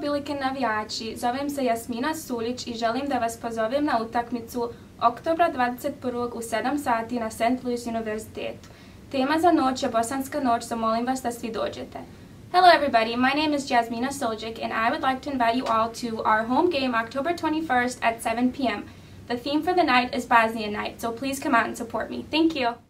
Bilike navijači, zovem se Jasmina Suljić i želim da vas pozovem na utakmicu oktobra 21. u 7 sati na St. Louis univerzitetu. Tema za noć je Bosanska noć, so molim vas da svi dođete. Hello everybody, my name is Jasmina Suljic and I would like to invite you all to our home game October 21st at 7 p.m. The theme for the night is Bosnian Night, so please come out and support me. Thank you!